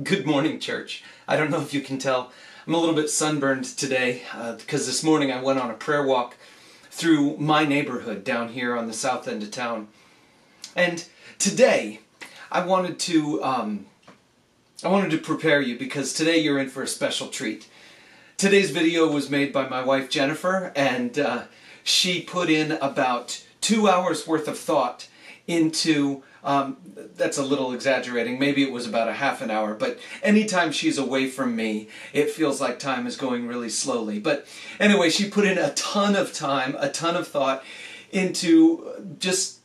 Good morning, church. I don't know if you can tell, I'm a little bit sunburned today uh, because this morning I went on a prayer walk through my neighborhood down here on the south end of town. And today I wanted to um, I wanted to prepare you because today you're in for a special treat. Today's video was made by my wife Jennifer, and uh, she put in about two hours worth of thought into um, that's a little exaggerating. Maybe it was about a half an hour, but anytime she's away from me, it feels like time is going really slowly. But anyway, she put in a ton of time, a ton of thought into just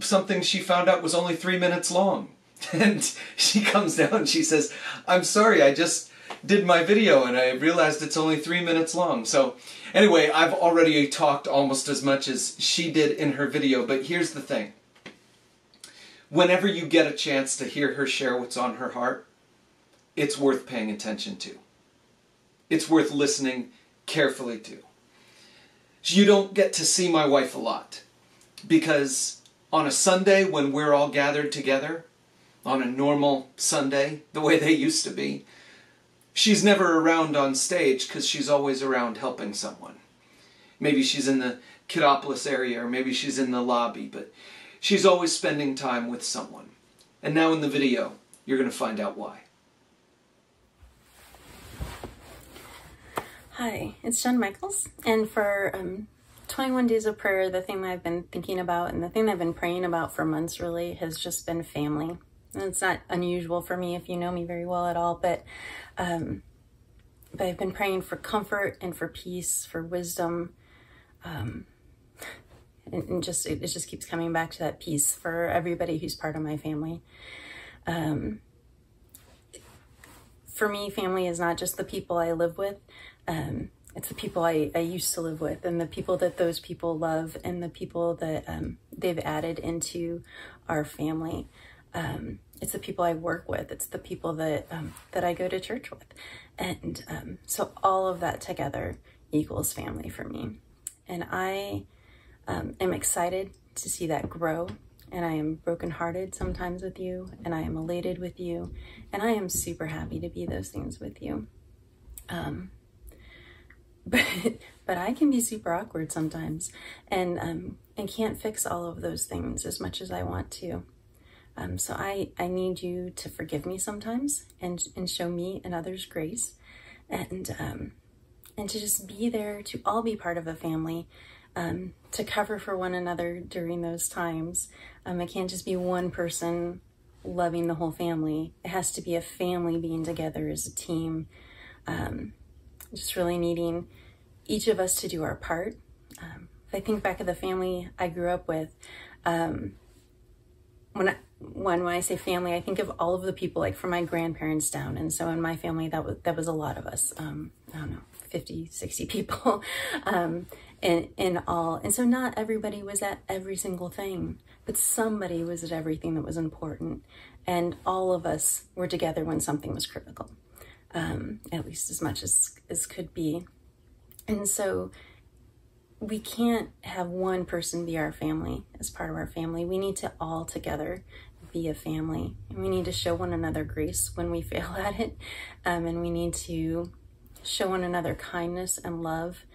something she found out was only three minutes long. And she comes down and she says, I'm sorry, I just did my video and I realized it's only three minutes long. So anyway, I've already talked almost as much as she did in her video, but here's the thing whenever you get a chance to hear her share what's on her heart, it's worth paying attention to. It's worth listening carefully to. You don't get to see my wife a lot because on a Sunday when we're all gathered together, on a normal Sunday, the way they used to be, she's never around on stage because she's always around helping someone. Maybe she's in the Kiddopolis area or maybe she's in the lobby, but She's always spending time with someone. And now in the video, you're going to find out why. Hi, it's Jen Michaels, and for um, 21 Days of Prayer, the thing I've been thinking about and the thing I've been praying about for months really has just been family. And it's not unusual for me if you know me very well at all, but, um, but I've been praying for comfort and for peace, for wisdom, um, and, just it, it, just keeps coming back to that piece for everybody who's part of my family. Um, for me, family is not just the people I live with. Um, it's the people I, I used to live with and the people that those people love and the people that um, they've added into our family. Um, it's the people I work with. It's the people that um, that I go to church with. And um, so all of that together equals family for me. And I um, am excited to see that grow and I am brokenhearted sometimes with you and I am elated with you and I am super happy to be those things with you. Um, but, but I can be super awkward sometimes and, um, and can't fix all of those things as much as I want to. Um, so I, I need you to forgive me sometimes and, and show me and others grace and, um, and to just be there to all be part of a family um, to cover for one another during those times. Um, it can't just be one person loving the whole family. It has to be a family being together as a team. Um, just really needing each of us to do our part. Um, if I think back of the family I grew up with, um, when I, when when I say family, I think of all of the people like from my grandparents down. And so in my family, that was, that was a lot of us. Um, I don't know, 50, 60 people. in, in all. And so not everybody was at every single thing, but somebody was at everything that was important. And all of us were together when something was critical, um, at least as much as, as could be. And so we can't have one person be our family as part of our family. We need to all together be a family. And we need to show one another grace when we fail at it. Um, and we need to show one another kindness and love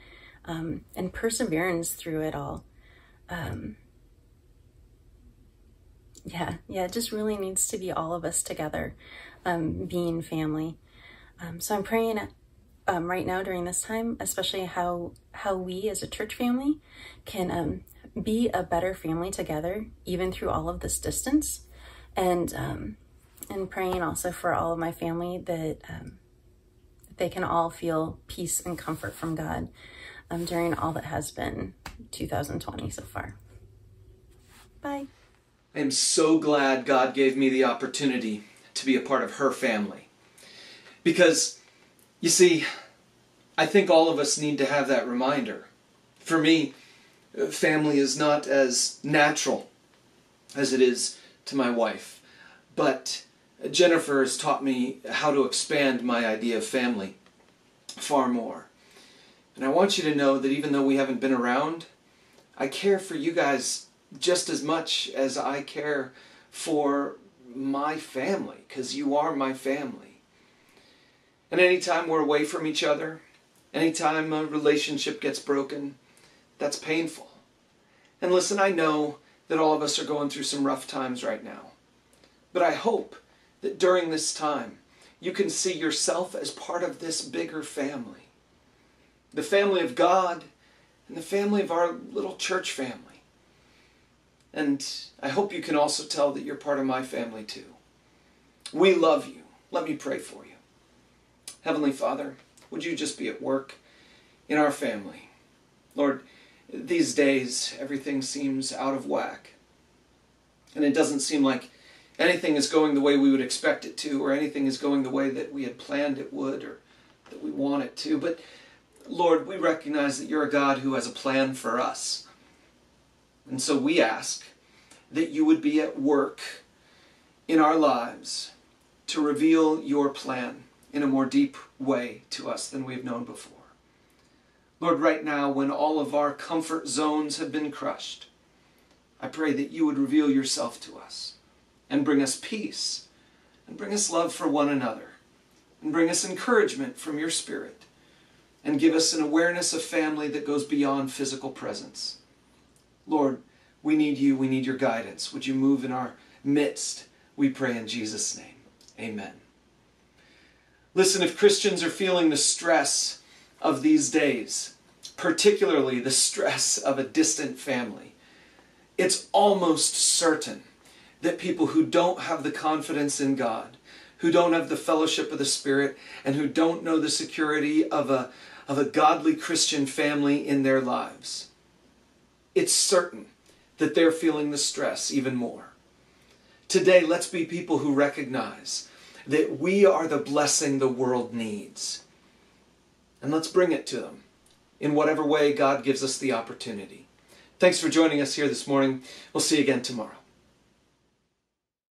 um, and perseverance through it all. Um, yeah, yeah, it just really needs to be all of us together, um, being family. Um, so I'm praying um, right now during this time, especially how how we as a church family can um, be a better family together, even through all of this distance, and and praying also for all of my family that they can all feel peace and comfort from God um, during all that has been 2020 so far. Bye. I am so glad God gave me the opportunity to be a part of her family. Because, you see, I think all of us need to have that reminder. For me, family is not as natural as it is to my wife. But Jennifer has taught me how to expand my idea of family far more. And I want you to know that even though we haven't been around, I care for you guys just as much as I care for my family because you are my family. And anytime we're away from each other, anytime a relationship gets broken, that's painful. And listen, I know that all of us are going through some rough times right now. But I hope that during this time, you can see yourself as part of this bigger family the family of God and the family of our little church family. And I hope you can also tell that you're part of my family too. We love you. Let me pray for you. Heavenly Father, would you just be at work in our family? Lord, these days everything seems out of whack. And it doesn't seem like anything is going the way we would expect it to, or anything is going the way that we had planned it would, or that we want it to. But Lord, we recognize that you're a God who has a plan for us. And so we ask that you would be at work in our lives to reveal your plan in a more deep way to us than we've known before. Lord, right now, when all of our comfort zones have been crushed, I pray that you would reveal yourself to us and bring us peace and bring us love for one another and bring us encouragement from your Spirit and give us an awareness of family that goes beyond physical presence. Lord, we need you. We need your guidance. Would you move in our midst? We pray in Jesus' name. Amen. Listen, if Christians are feeling the stress of these days, particularly the stress of a distant family, it's almost certain that people who don't have the confidence in God, who don't have the fellowship of the Spirit, and who don't know the security of a, of a godly Christian family in their lives, it's certain that they're feeling the stress even more. Today, let's be people who recognize that we are the blessing the world needs. And let's bring it to them in whatever way God gives us the opportunity. Thanks for joining us here this morning. We'll see you again tomorrow.